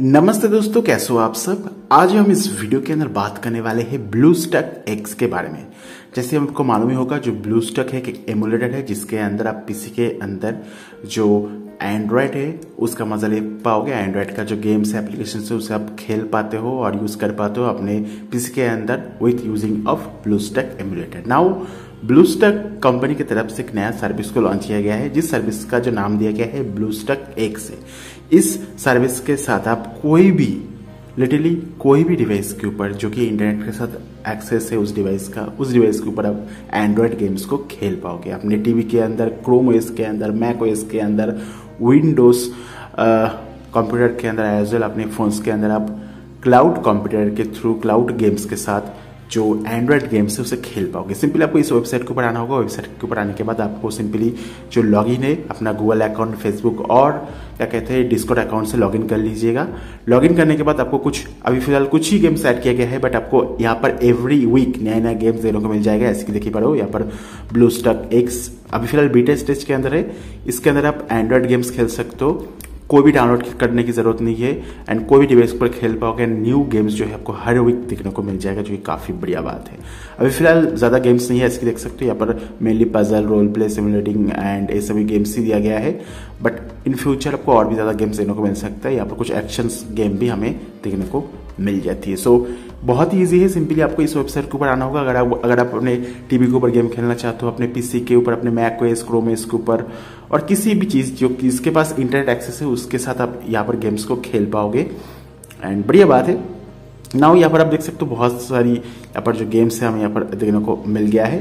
नमस्ते दोस्तों, कैसे हो आप सब? आज हम इस वीडियो के अंदर बात करने वाले हैं ब्लू स्टक एक्स के बारे में। जैसे आपको मालूम ही होगा, जो ब्लू स्टक है, एक एमुलेटर है, जिसके अंदर आप पीसी के अंदर जो एंड्रॉयड है, उसका मज़ा ले पाओगे। एंड्रॉयड का जो गेम्स है एप्लीकेशन है, उसे आप खेल पाते हो और यूज़ कर पाते हो अपने पीसी के अंदर with using of BlueStacks emulator now BlueStacks company की तरफ़ से एक नया सर्विस को लॉन्च किया गया है, जिस सर्विस का जो नाम दिया गया है ब्लू स्टक एक्स है इस सर्विस के साथ आप कोई भी लिटरली कोई भी डिवाइस के ऊपर, जो कि इंटरनेट के साथ एक्सेस है उस डिवाइस का, उस डिवाइस के ऊपर आप एंड्रॉयड गेम्स को खेल पाओगे। अपने टीवी के अंदर क्रोम ओएस के अंदर मैक ओएस के अंदर विंडोज़ कंप्यूटर के अंदर एज वेल अपने फोन्स के अंदर आप क्लाउड कंप्यूटर के थ्रू क्लाउड गेम्स के साथ जो एंड्रॉयड गेम्स है, उसे खेल पाओगे। सिंपली आपको इस वेबसाइट के ऊपर आना होगा। वेबसाइट के ऊपर आने के बाद आपको सिंपली जो लॉगिन है, अपना गूगल अकाउंट फेसबुक और क्या कहते हैं डिस्कॉट अकाउंट से लॉगिन कर लीजिएगा। लॉगिन करने के बाद आपको कुछ, अभी फ़िलहाल कुछ ही गेम्स ऐड किया गया है बट आपको यहाँ पर एवरी वीक नया नया गेम्स देने को मिल जाएगा। ऐसे देखिए पढ़ो, यहाँ पर ब्लू स्टक एक्स अभी फ़िलहाल बीटे स्टेज के अंदर है। इसके अंदर आप एंड्रॉयड गेम्स खेल सकते हो। कोई भी डाउनलोड करने की ज़रूरत नहीं है एंड कोई भी डिवाइस पर खेल पाओगे न्यू गेम्स जो है आपको हर वीक देखने को मिल जाएगा जो कि काफ़ी बढ़िया बात है। अभी फ़िलहाल ज़्यादा गेम्स नहीं है इसकी देख सकते हो यहाँ पर mainly puzzle role play simulating and ये सभी गेम्स ही दिया गया है। बट इन फ्यूचर आपको और भी ज़्यादा गेम्स देखने को मिल सकता है यहाँ पर कुछ एक्शन गेम भी हमें देखने को मिल जाती है। सो so, बहुत ही ईजी है सिंपली आपको इस वेबसाइट के ऊपर आना होगा। अगर आप अगर आप अपने टीवी के ऊपर गेम खेलना चाहते हो, अपने पीसी के ऊपर, अपने मैक ओएस क्रोमेस के ऊपर, और किसी भी चीज़ जो जिसके पास इंटरनेट एक्सेस है, उसके साथ आप यहाँ पर गेम्स को खेल पाओगे। एंड बढ़िया बात है। नाउ यहाँ पर आप देख सकते हो बहुत सारी यहाँ पर जो गेम्स है, हमें यहाँ पर देखने को मिल गया है।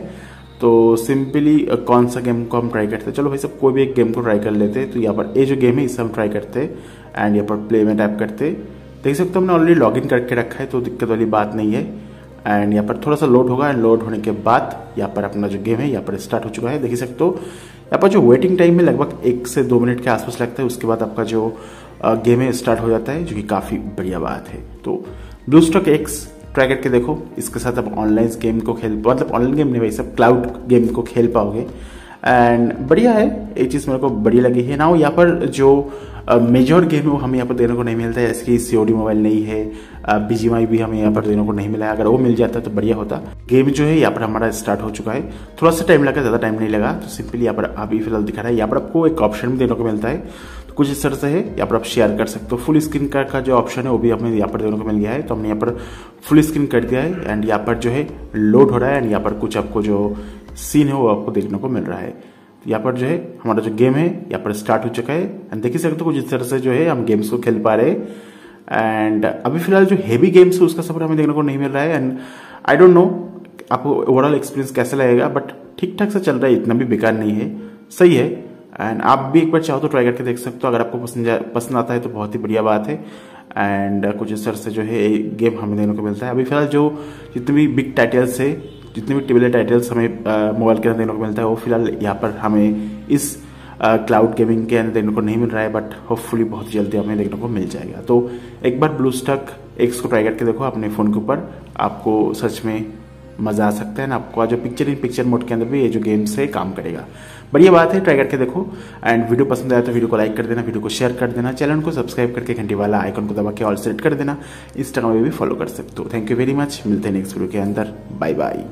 तो सिंपली कौन सा गेम को हम ट्राई करते हैं? चलो भाई सब कोई भी एक गेम को ट्राई कर लेते हैं। तो यहाँ पर ये जो गेम है, इसे हम ट्राई करते हैं। एंड यहाँ पर प्ले में टाइप करते देख सकते हो हमने ऑलरेडी लॉग इन करके रखा है तो दिक्कत वाली बात नहीं है। एंड यहाँ पर थोड़ा सा लोड होगा एंड लोड होने के बाद यहाँ पर अपना जो गेम है, यहाँ पर स्टार्ट हो चुका है। देख सकते हो, यहाँ पर जो वेटिंग टाइम है, लगभग एक से दो मिनट के आसपास लगता है। उसके बाद आपका जो गेम है स्टार्ट हो जाता है, जो कि काफ़ी बढ़िया बात है। तो ब्लू स्टॉक एक्स ट्राई करके देखो। इसके साथ आप ऑनलाइन गेम को खेल मतलब ऑनलाइन गेम नहीं भाई, सब क्लाउड गेम को खेल पाओगे। एंड बढ़िया है एक चीज़ मेरे को बढ़िया लगी है ना यहाँ पर जो मेजर गेम है वो हमें यहाँ पर देने को नहीं मिलता है जैसे कि सीओडी मोबाइल नहीं है बीजीमाई भी हमें यहाँ पर देने को नहीं मिला है अगर वो मिल जाता तो बढ़िया होता गेम जो है यहाँ पर हमारा स्टार्ट हो चुका है थोड़ा सा टाइम लगा ज़्यादा टाइम नहीं लगा तो सिंपली यहाँ पर अभी फ़िलहाल दिखा रहा है यहाँ पर आपको एक ऑप्शन भी देने को मिलता है तो कुछ इस तरह से है यहाँ पर आप शेयर कर सकते हो फुल स्क्रीन का, का जो ऑप्शन है वो भी हमें यहाँ पर देने को मिल गया है तो हमने यहाँ पर फुल स्क्रीन कर दिया है एंड यहाँ पर जो है लोड हो रहा है एंड यहाँ पर कुछ आपको जो सीन है वो आपको देखने को मिल रहा है। तो यहाँ पर जो है, हमारा जो गेम है, यहाँ पर स्टार्ट हो चुका है। एंड देख ही सकते हो कुछ इस तरह से जो है हम गेम्स को खेल पा रहे हैं। एंड अभी फ़िलहाल जो हैवी गेम्स है, उसका सफ़र हमें देखने को नहीं मिल रहा है। एंड आई डोंट नो आपको ओवरऑल एक्सपीरियंस कैसे लगेगा बट ठीक ठाक से चल रहा है, इतना भी बेकार नहीं है। सही है। एंड आप भी एक बार चाहो तो ट्राई करके देख सकते हो। अगर आपको पसंद पसंद आता है तो बहुत ही बढ़िया बात है। एंड कुछ इस तरह से जो है गेम हमें देखने को मिलता है। अभी फ़िलहाल जो जितने भी बिग टाइटल्स है जितने भी टेबल टाइटल्स हमें मोबाइल के अंदर देखने को मिलता है, वो फ़िलहाल यहाँ पर हमें इस क्लाउड गेमिंग के अंदर देखने को नहीं मिल रहा है बट होपफुली बहुत जल्दी हमें देखने को मिल जाएगा। तो एक बार ब्लू स्टक एक्स को ट्राई करके देखो अपने फ़ोन के ऊपर, आपको सच में मज़ा आ सकता है, ना आपको जो पिक्चर इन पिक्चर मोड के अंदर भी ये जो गेम्स है, काम करेगा। बढ़िया बात है ट्राई करके देखो एंड वीडियो पसंद आया तो वीडियो को लाइक कर देना वीडियो को शेयर कर देना चैनल को सब्सक्राइब करके घंटी वाला आइकन को दबा के ऑल सेलेक्ट कर देना इंस्टाग्राम में भी फॉलो कर सकते हो। थैंक यू वेरी मच मिलते हैं नेक्स्ट वीडियो के अंदर बाय बाय